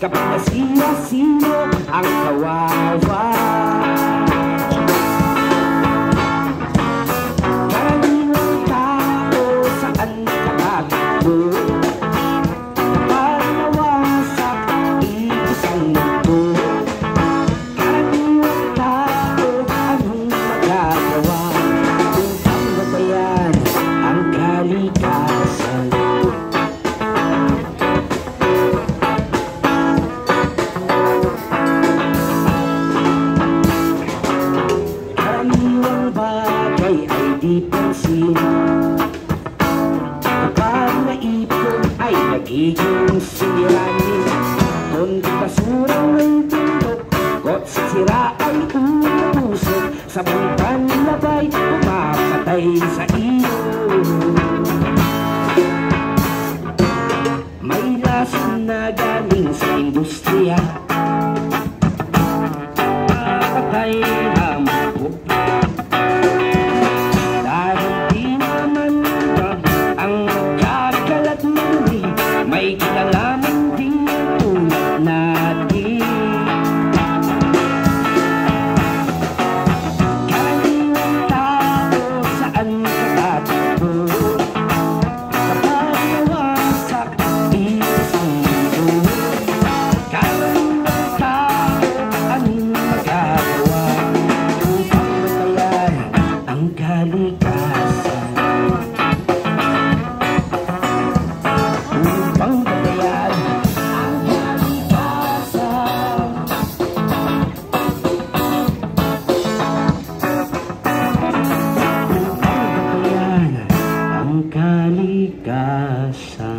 kapag nasira sino ang kawawa Karaniwang bagay ay di pansin. Kapag naipon ay nagiging siranin Kundi basurang may bundok Got sa sira ay umusok Sa buwan labay Pumapatay sa ay kilala kalikasan.